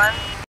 one.